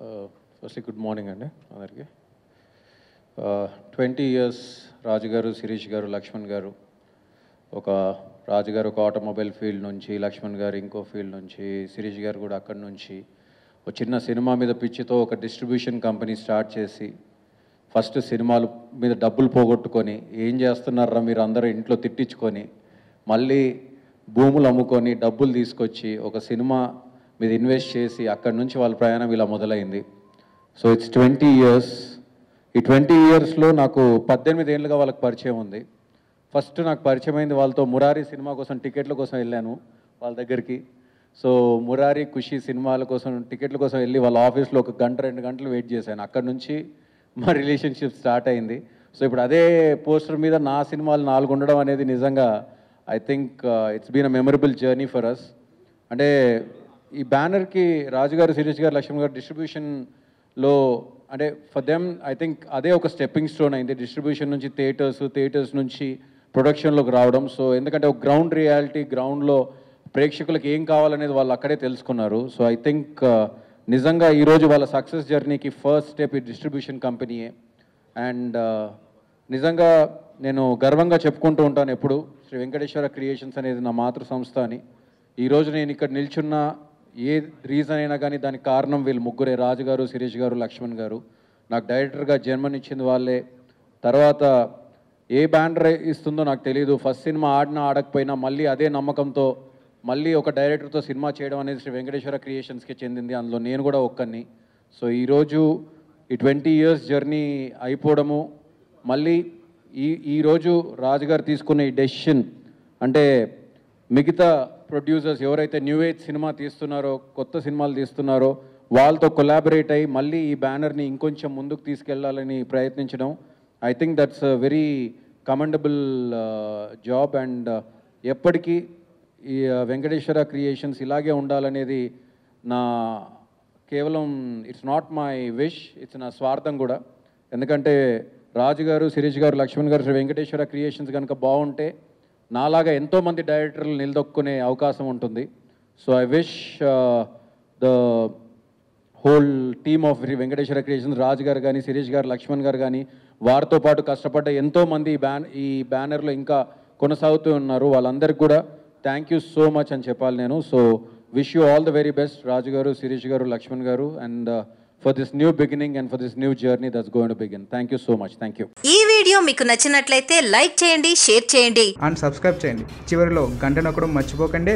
Firstly good morning అండి అందరికీ. Uh, twenty years రాజు గారు శిరీష్ గారు లక్ష్మణ్ గారు ఒక రాజు గారు ఒక ఆటోమొబైల్ ఫీల్డ్ నుంచి లక్ష్మణ్ గారు ఇంకో ఫీల్డ్ నుంచి శిరీష్ గారు కూడా అక్కడి నుంచి ఒక చిన్న సినిమా మీద పిచ్చితో ఒక డిస్ట్రిబ్యూషన్ కంపెనీ స్టార్ట్ చేసి ఫస్ట్ సినిమాలు మీద డబ్బులు పోగొట్టుకొని ఏం చేస్తున్నారా మీరు అందరూ ఇంట్లో తిట్టించుకొని మళ్ళీ భూములు అమ్ముకొని డబ్బులు తీసుకొచ్చి ఒక సినిమా మీద ఇన్వెస్ట్ చేసి అక్కడి నుంచి వాళ్ళ ప్రయాణం ఇలా మొదలైంది. సో ఇట్స్ ట్వంటీ ఇయర్స్ ఈ ట్వంటీ ఇయర్స్లో నాకు పద్దెనిమిది ఏళ్ళుగా వాళ్ళకి పరిచయం ఉంది. ఫస్ట్ నాకు పరిచయం అయింది వాళ్ళతో మురారి సినిమా కోసం టికెట్ల కోసం వెళ్ళాను వాళ్ళ దగ్గరికి. సో మురారి ఖుషి సినిమాల కోసం టికెట్ల కోసం వెళ్ళి వాళ్ళ ఆఫీస్లో ఒక గంట రెండు గంటలు వెయిట్ చేశాను. అక్కడ నుంచి మా రిలేషన్షిప్ స్టార్ట్ అయింది. సో ఇప్పుడు అదే పోస్టర్ మీద నా సినిమాలు నాలుగు ఉండడం అనేది నిజంగా I think it's been a memorable journey for us అంటే ఈ బ్యానర్కి రాజుగారు శిరీష్ గారు లక్ష్మణ్ గారు డిస్ట్రిబ్యూషన్లో అంటే ఫర్ దెమ్ ఐ థింక్ అదే ఒక స్టెప్పింగ్ స్టోన్ అయింది. డిస్ట్రిబ్యూషన్ నుంచి థియేటర్స్ థియేటర్స్ నుంచి ప్రొడక్షన్లోకి రావడం. సో ఎందుకంటే ఒక గ్రౌండ్ రియాలిటీ గ్రౌండ్లో ప్రేక్షకులకు ఏం కావాలనేది వాళ్ళు అక్కడే తెలుసుకున్నారు. సో ఐ థింక్ నిజంగా ఈరోజు వాళ్ళ సక్సెస్ జర్నీకి ఫస్ట్ స్టెప్ ఈ డిస్ట్రిబ్యూషన్ కంపెనీయే అండ్ నిజంగా నేను గర్వంగా చెప్పుకుంటూ ఉంటాను ఎప్పుడు. శ్రీ వెంకటేశ్వర క్రియేషన్స్ అనేది నా మాతృ సంస్థ అని. ఈరోజు నేను ఇక్కడ నిల్చున్న ఏ రీజన్ అయినా కానీ దానికి కారణం వీళ్ళు ముగ్గురే రాజు గారు శిరీష్ గారు లక్ష్మణ్ గారు. నాకు డైరెక్టర్గా జన్మనిచ్చింది వాళ్ళే. తర్వాత ఏ బ్యానర్ ఇస్తుందో నాకు తెలియదు ఫస్ట్ సినిమా ఆడినా ఆడకపోయినా మళ్ళీ అదే నమ్మకంతో మళ్ళీ ఒక డైరెక్టర్తో సినిమా చేయడం అనేది శ్రీ వెంకటేశ్వర క్రియేషన్స్కి చెందింది. అందులో నేను కూడా ఒక్కరిని సో ఈరోజు ఈ ట్వంటీ ఇయర్స్ జర్నీ అయిపోవడము మళ్ళీ ఈ ఈరోజు రాజుగారు తీసుకున్న ఈ డెసిషన్ అంటే మిగతా ప్రొడ్యూసర్స్ ఎవరైతే న్యూ ఏజ్ సినిమా తీస్తున్నారో కొత్త సినిమాలు తీస్తున్నారో వాళ్ళతో కొలాబరేట్ అయ్యి మళ్ళీ ఈ బ్యానర్ని ఇంకొంచెం ముందుకు తీసుకెళ్ళాలని ప్రయత్నించడం I think that's very commendable job and ఎప్పటికీ ఈ uh, వెంకటేశ్వర క్రియేషన్స్ ఇలాగే ఉండాలనేది నా కేవలం it's not my wish it's నా స్వార్థం కూడా. ఎందుకంటే రాజు గారు శిరీష్ గారు లక్ష్మణ్ గారు శ్రీ వెంకటేశ్వర క్రియేషన్స్ కనుక బాగుంటే నాలాగా ఎంతోమంది డైరెక్టర్లు నిలదొక్కునే అవకాశం ఉంటుంది. So I wish the whole team of Venkateswara creation Raju garu కానీ శిరీష్ గారు లక్ష్మణ్ గారు కానీ వారితో పాటు కష్టపడ్డ ఎంతోమంది ఈ బ్యాన్ ఈ బ్యానర్లో ఇంకా కొనసాగుతూ ఉన్నారు. వాళ్ళందరికీ కూడా థ్యాంక్ యూ సో మచ్ అని చెప్పాలి నేను. So wish you all the very best Raju garu Shirish garu Lakshman garu and for this new beginning and for this new journey that's going to begin thank you so much thank you ఈ video మీకు నచ్చినట్లయితే like చేయండి share చేయండి. And subscribe చేయండి. చివరిలో గంట నొక్కడం మర్చిపోకండి.